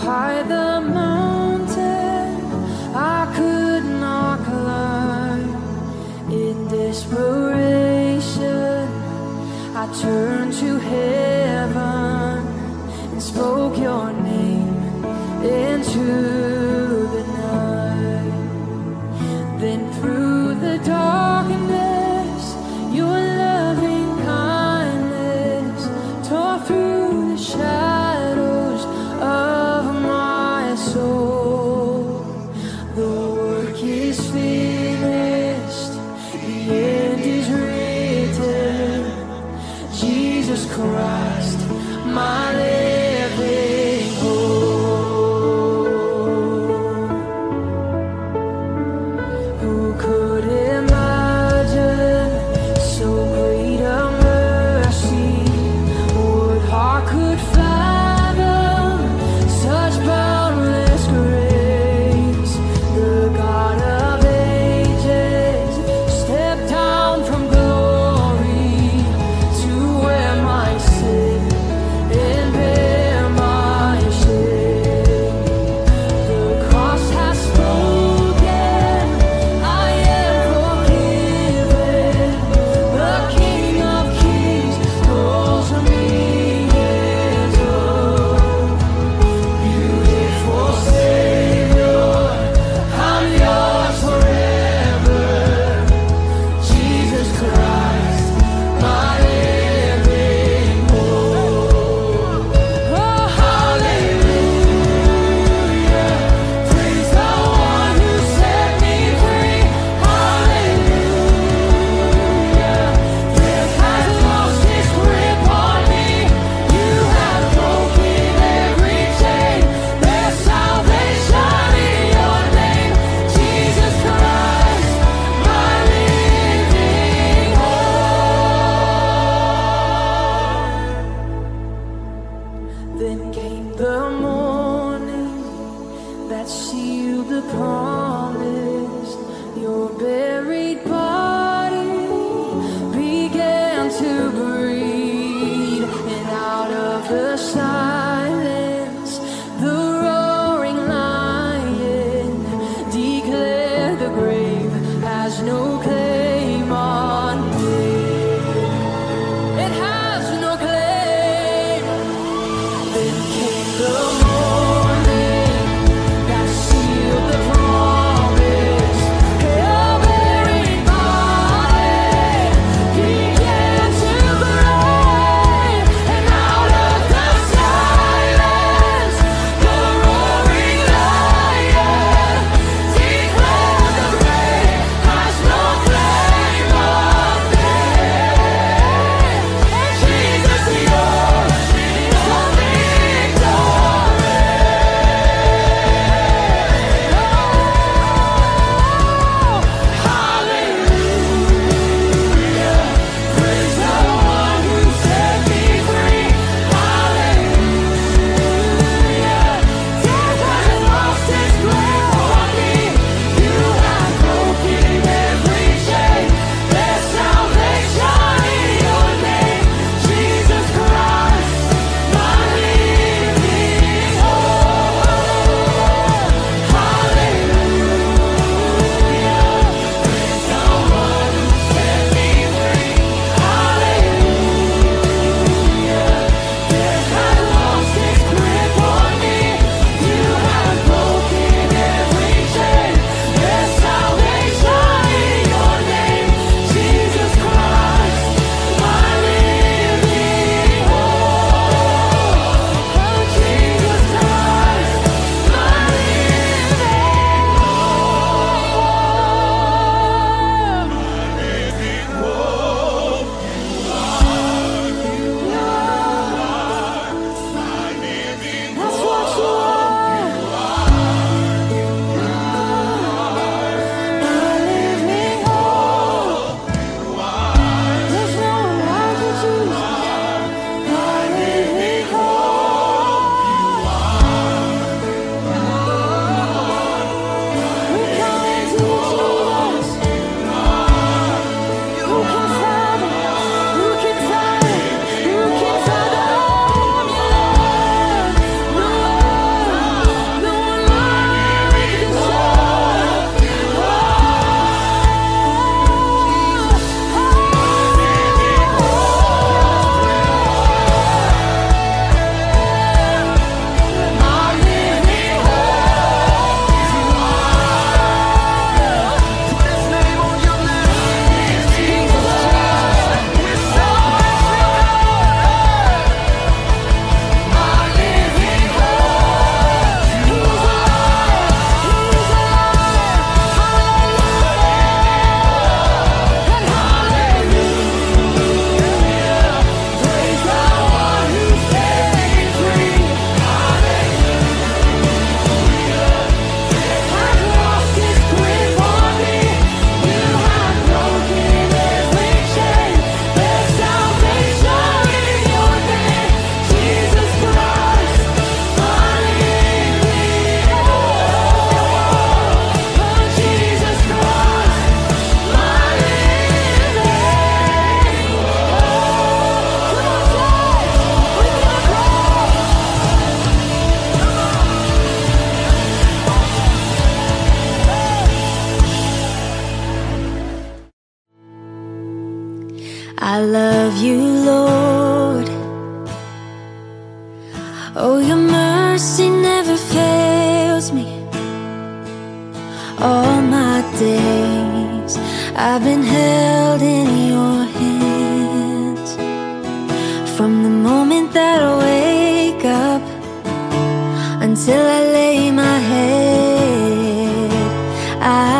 high the mountain I could not climb. In desperation, I turned to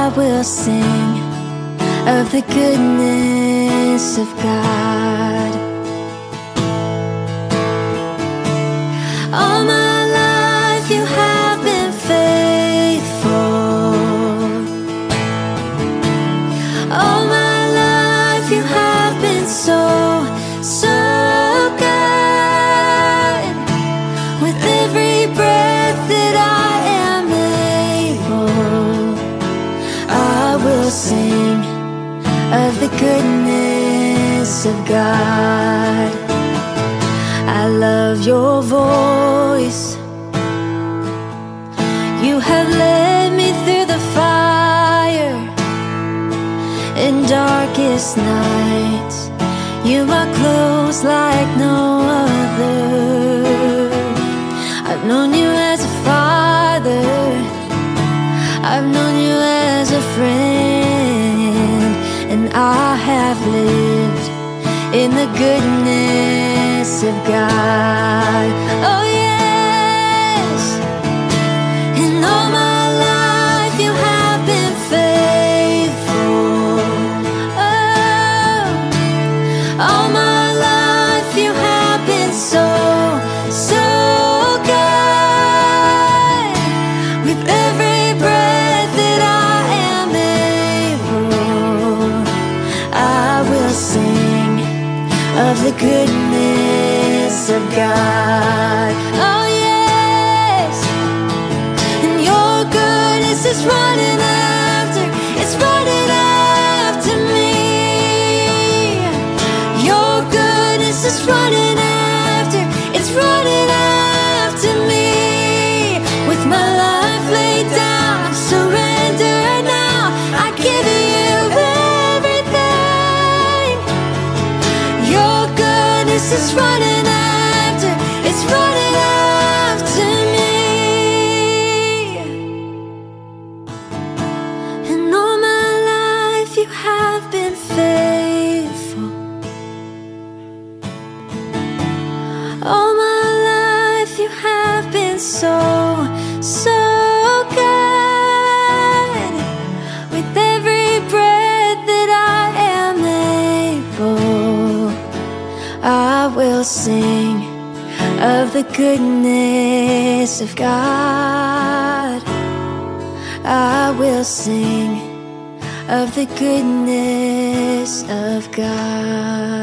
I will sing of the goodness of God. All my voice of God. I love your voice. You have led me through the fire in darkest nights. You are close like no other. goodness of God. God. of the goodness of God. I will sing of the goodness of God.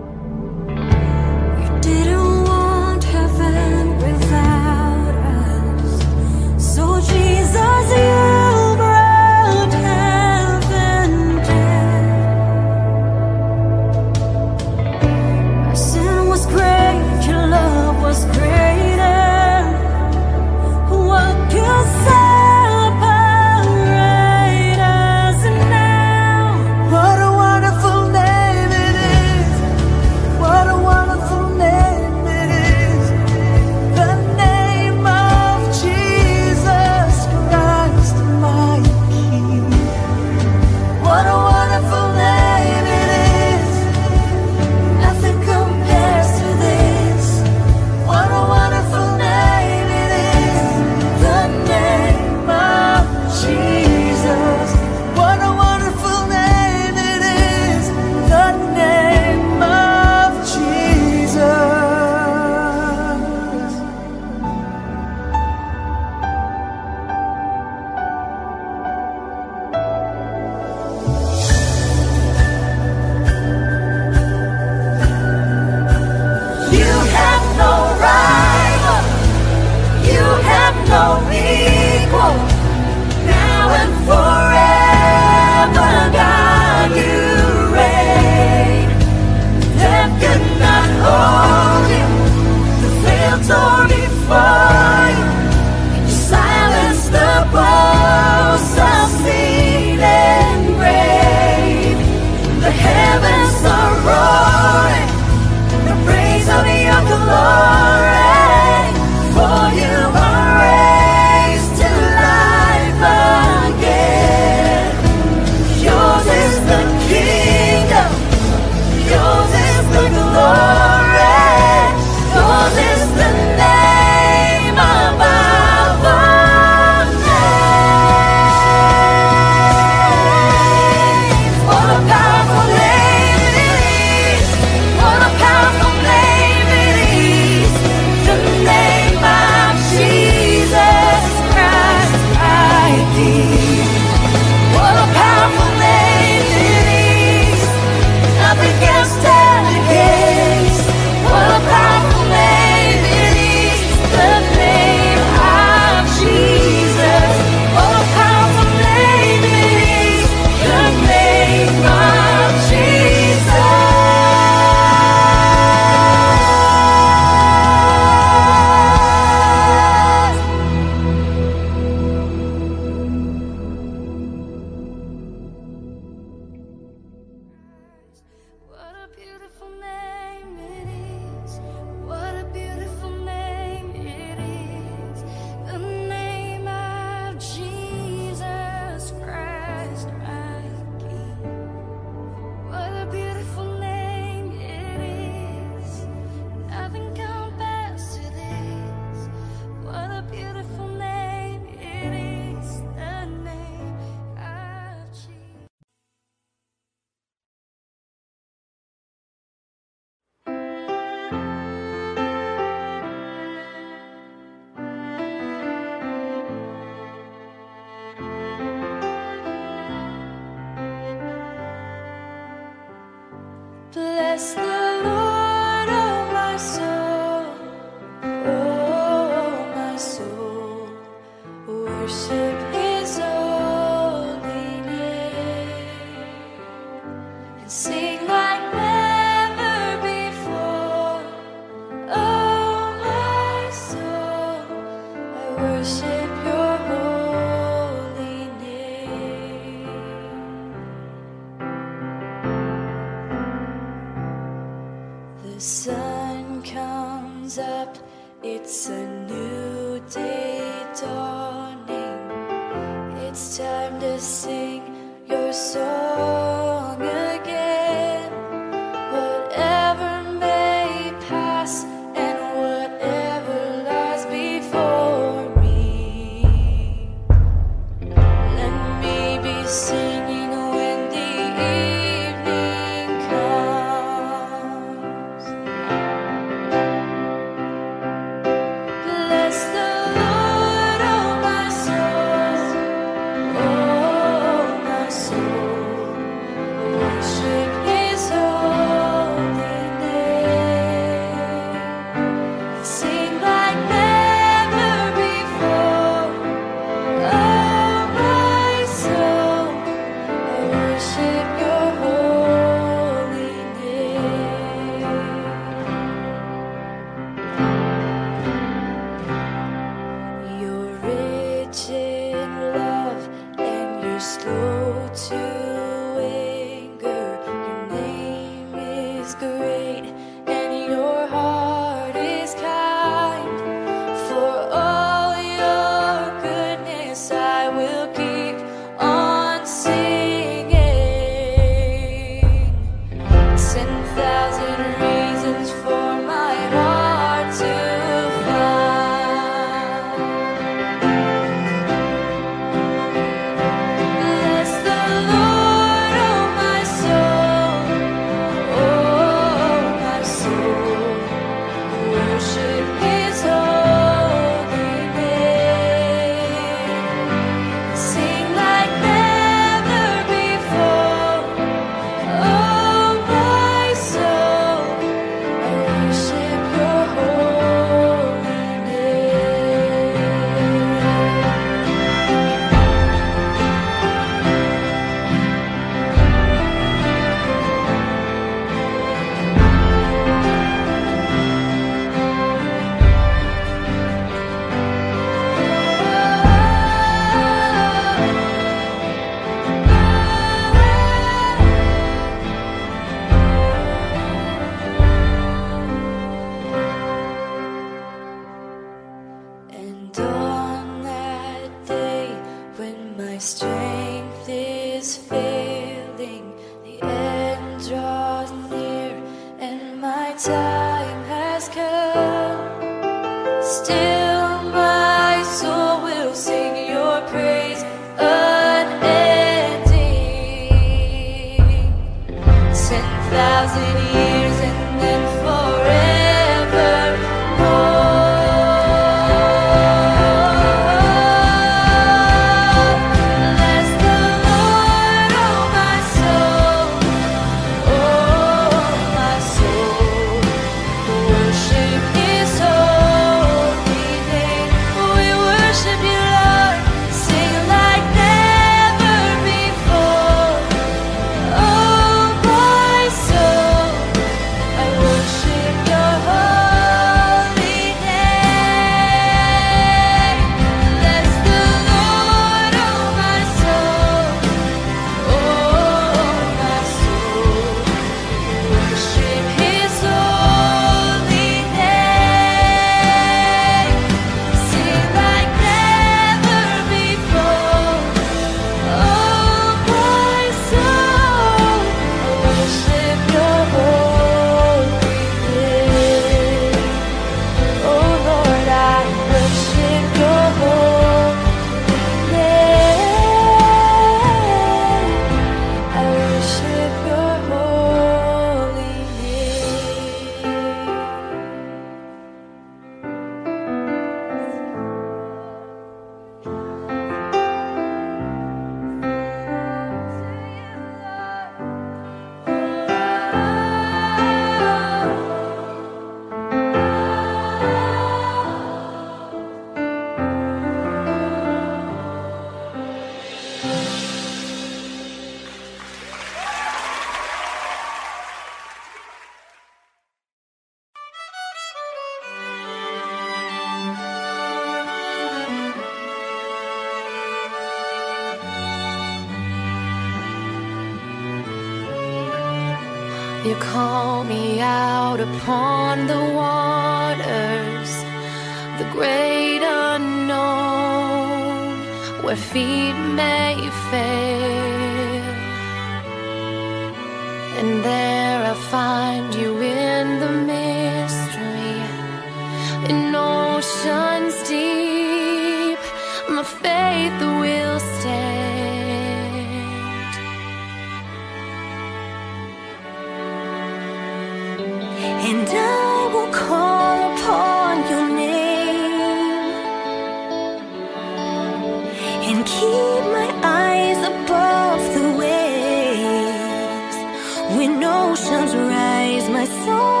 When oceans rise, my soul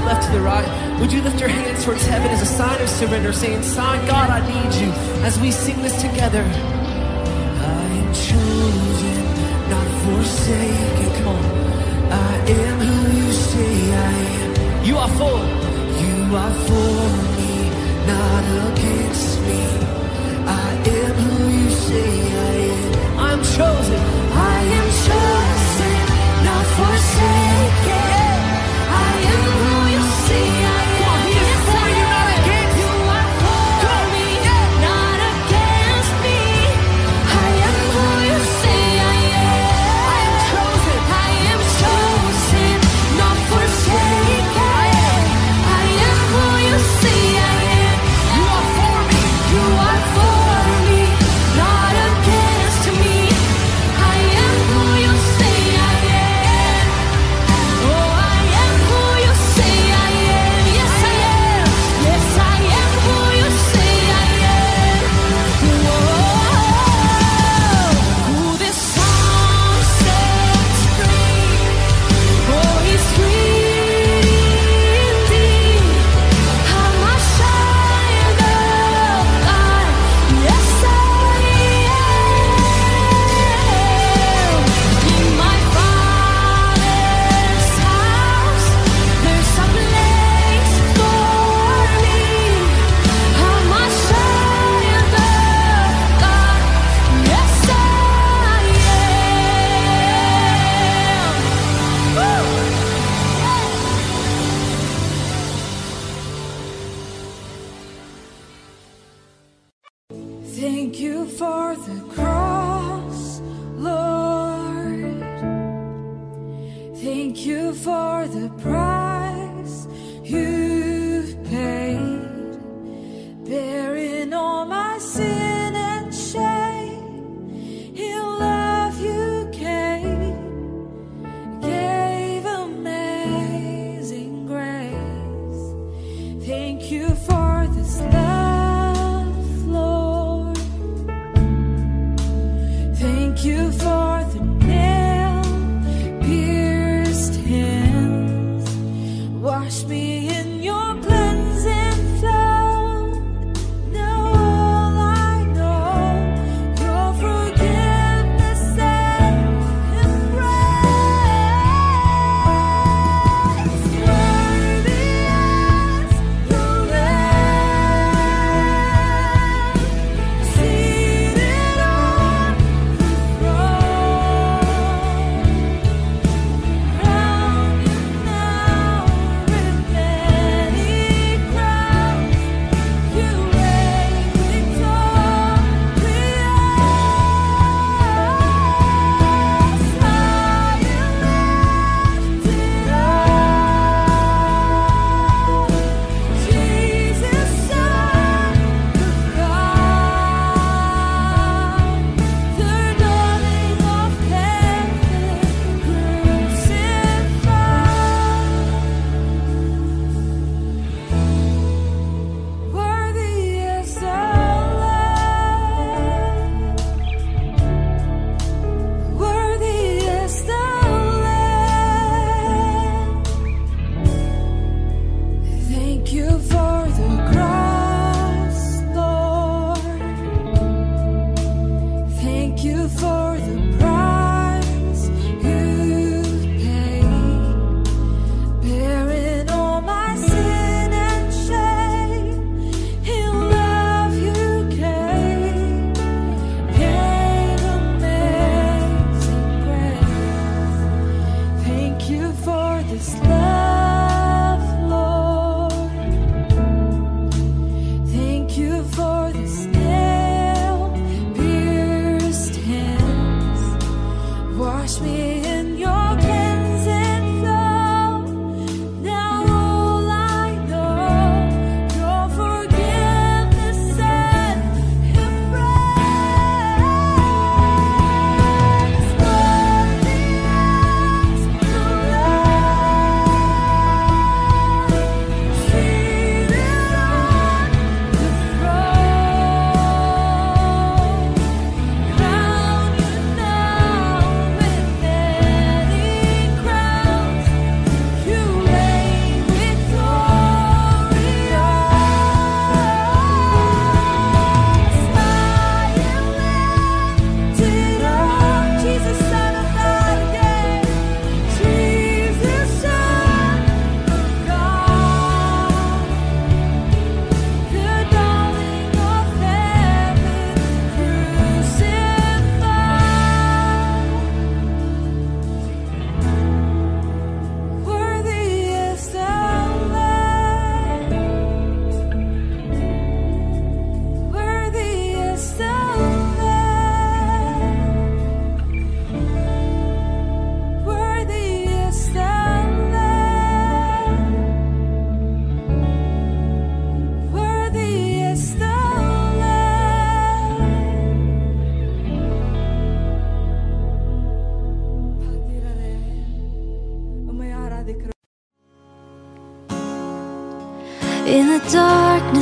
left, to the right. Would you lift your hands towards heaven as a sign of surrender, saying, Sign, God, I need you, as we sing this together. I am chosen, not forsaken. Come on. I am who you say I am. You are for. You are for me, not against me. I am who you say I am. I'm chosen. I am chosen, not forsaken.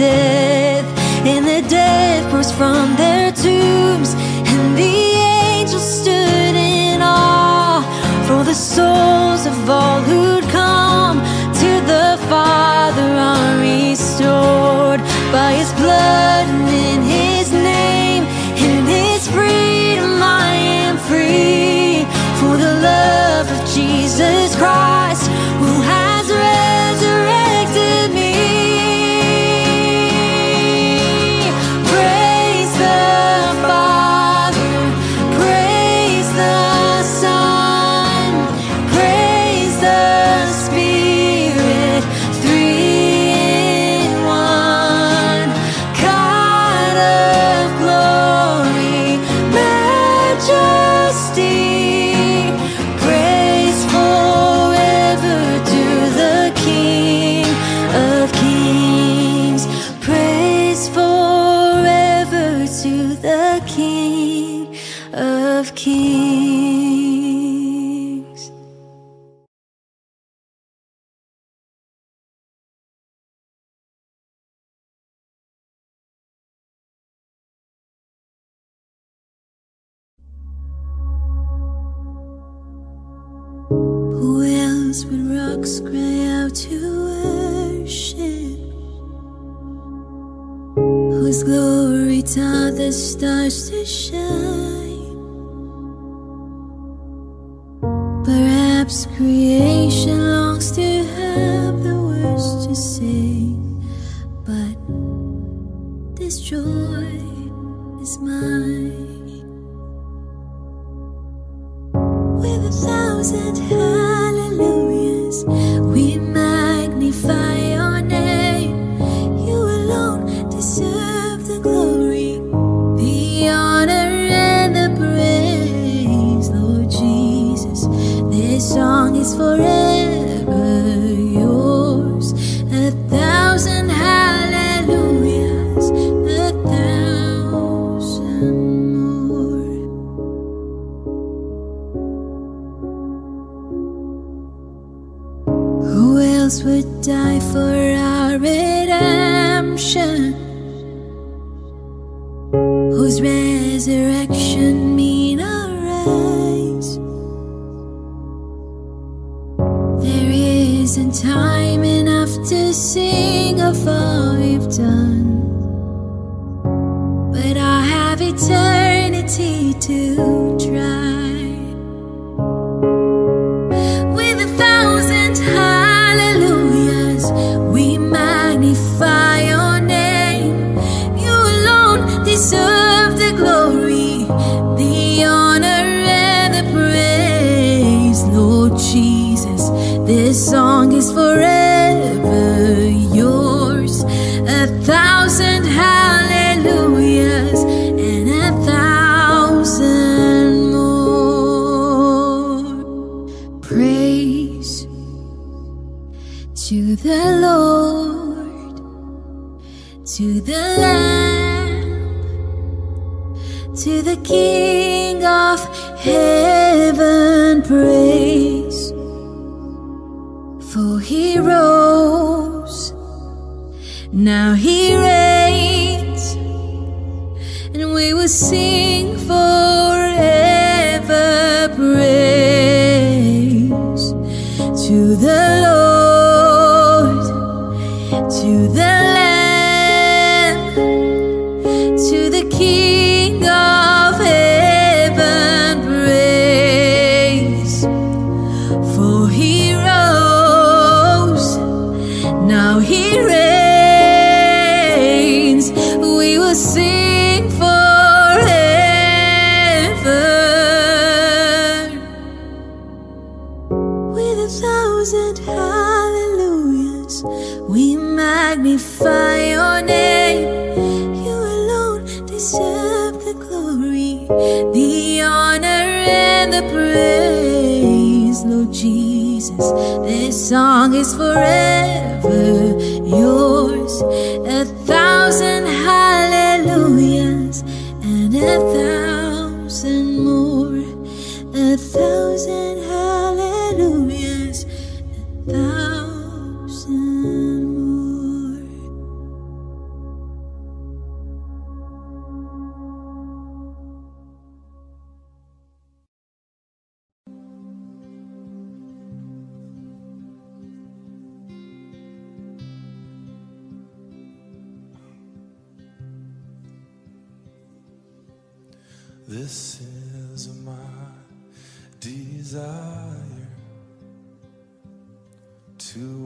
Death, and the dead rose from their tombs, and the angels stood in awe for the souls of all would die for our redemption?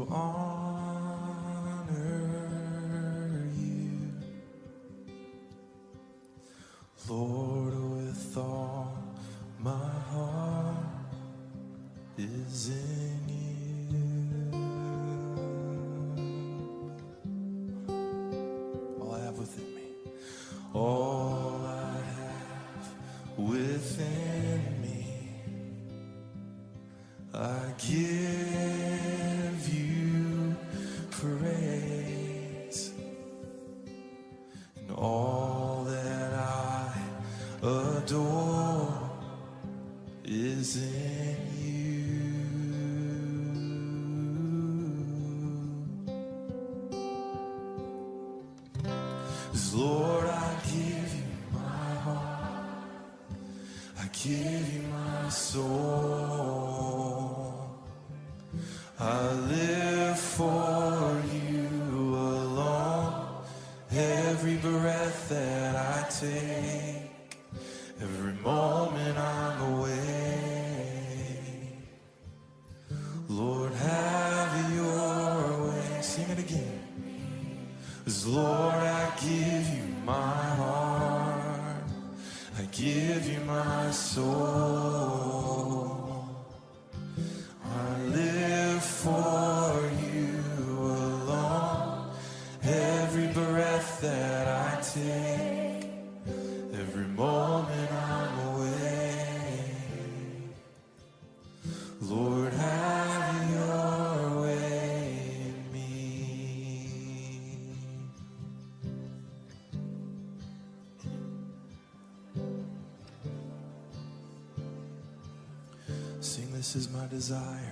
will honor you, Lord, with all my heart is in you. All I have within me, all I have within me, I give. is my desire.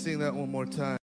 Sing that one more time.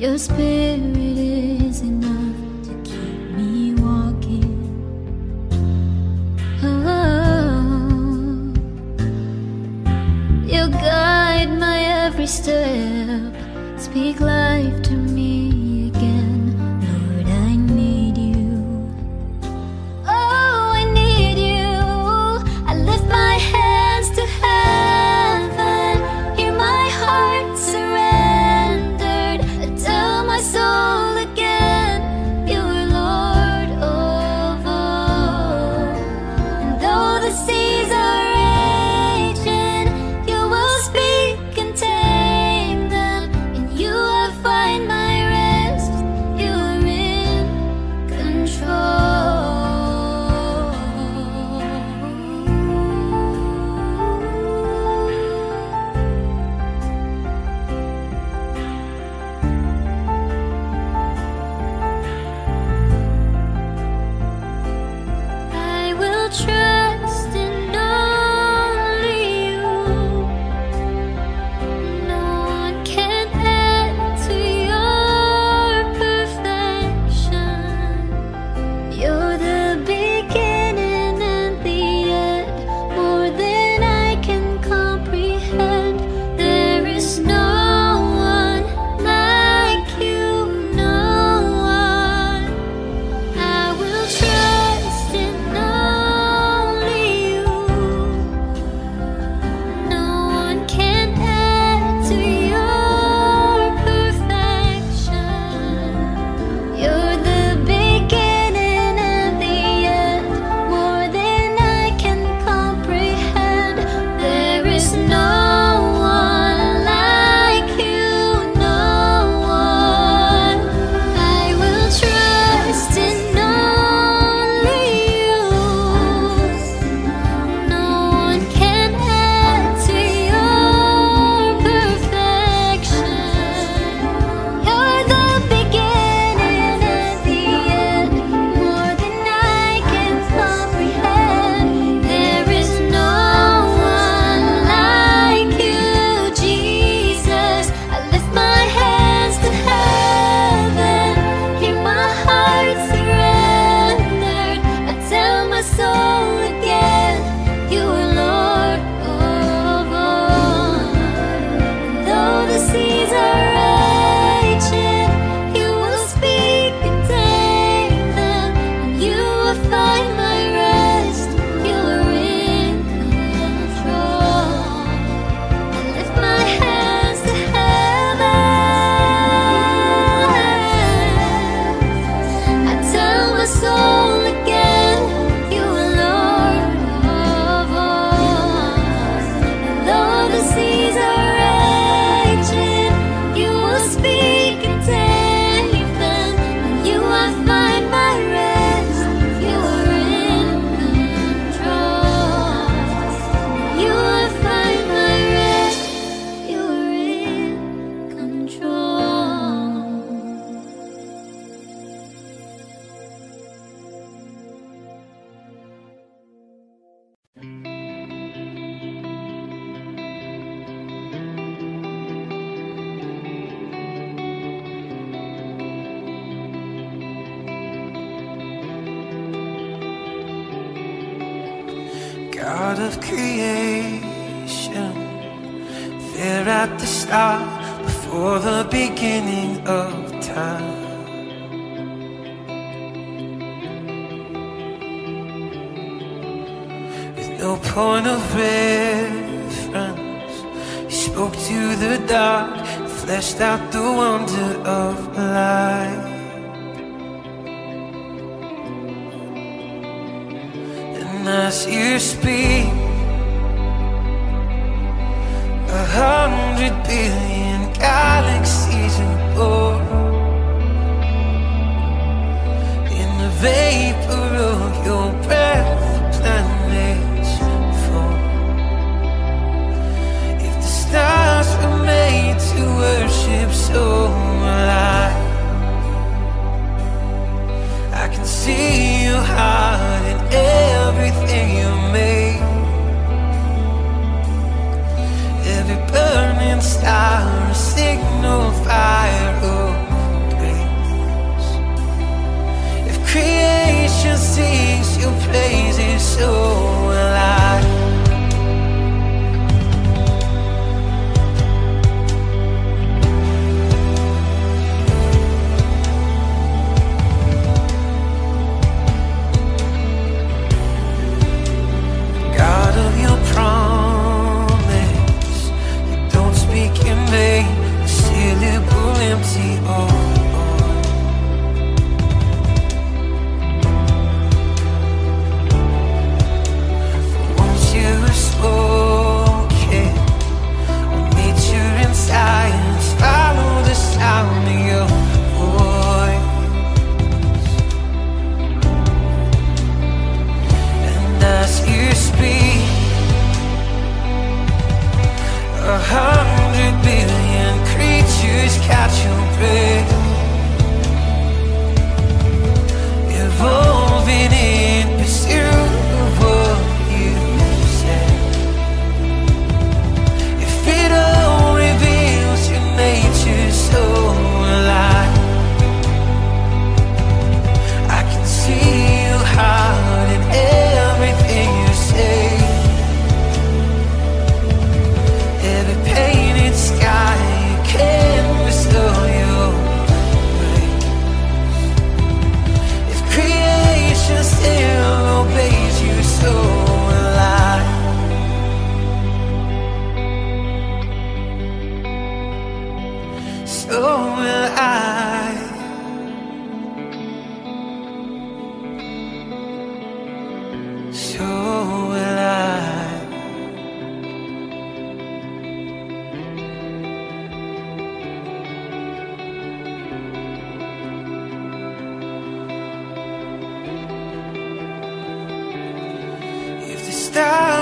Your spirit is enough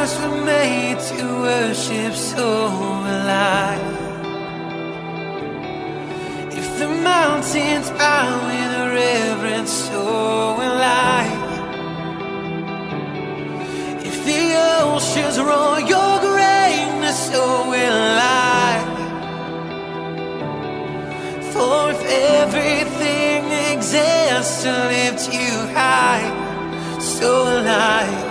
was were made to worship so alive. If the mountains bow in reverence, so will I. If the oceans roar your greatness, so will I. For if everything exists to lift you high, so will I.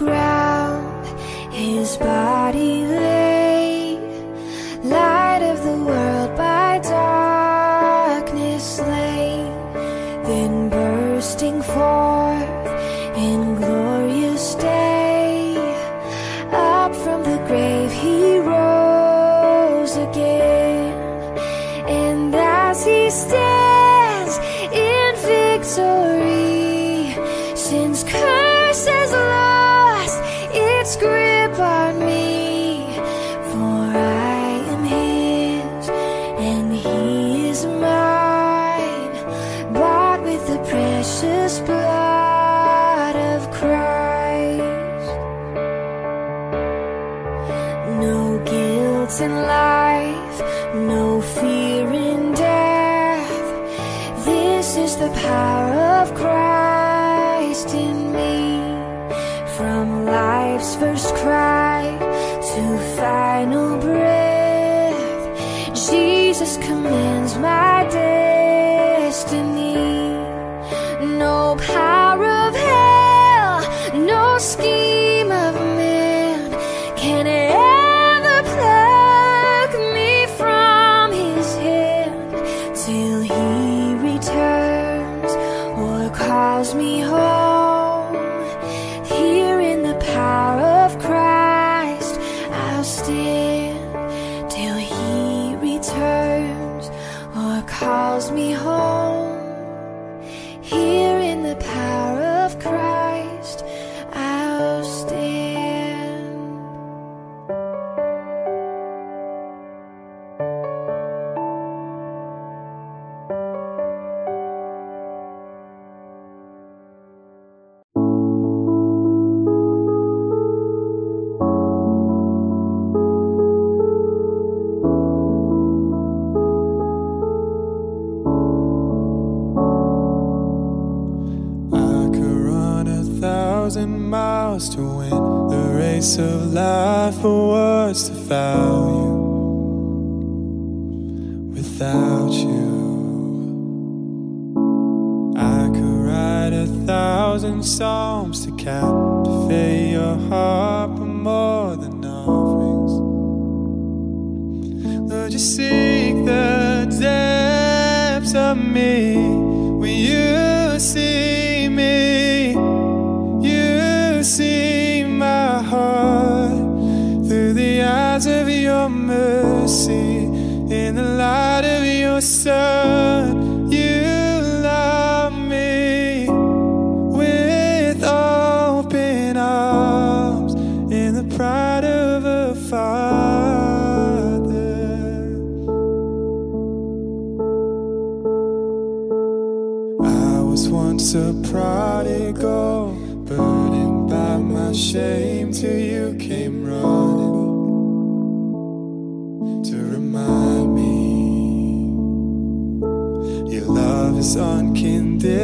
ground. His body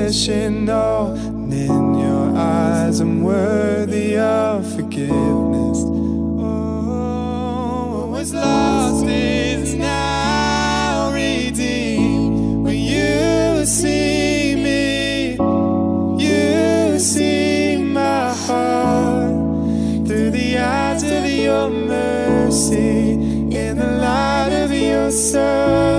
recognition, oh, in your eyes, I'm worthy of forgiveness. Oh, what was lost is now redeemed. When you see me? You see my heart through the eyes of your mercy in the light of your soul.